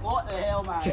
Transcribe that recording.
What the hell, mate?